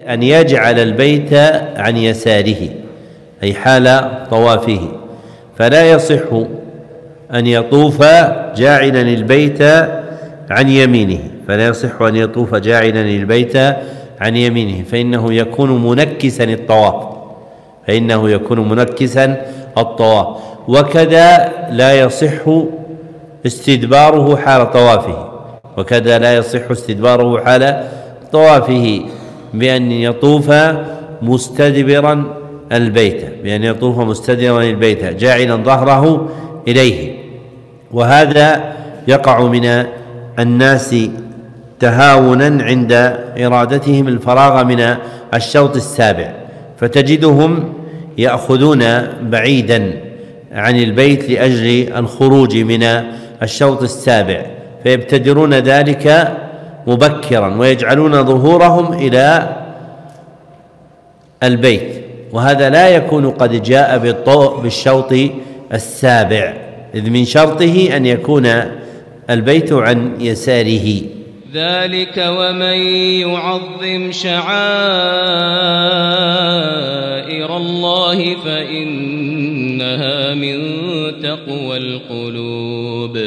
أن يجعل البيت عن يساره أي حال طوافه. فلا يصح أن يطوف جاعلا البيت عن يمينه. فلا يصح أن يطوف جاعلا البيت عن يمينه. فإنه يكون منكسا الطواف. فإنه يكون منكسا الطواف. وكذا لا يصح استدباره حال طوافه. وكذا لا يصح استدباره حال طوافه. بأن يطوف مستدبرا البيت بأن يطوف مستدبرا البيت جاعلا ظهره إليه. وهذا يقع من الناس تهاونا عند إرادتهم الفراغ من الشوط السابع. فتجدهم يأخذون بعيدا عن البيت لأجل الخروج من الشوط السابع فيبتدرون ذلك مبكرا ويجعلون ظهورهم إلى البيت. وهذا لا يكون قد جاء بالشوط السابع إذ من شرطه أن يكون البيت عن يساره. ذلك ومن يعظم شعائر الله فإنها من تقوى القلوب.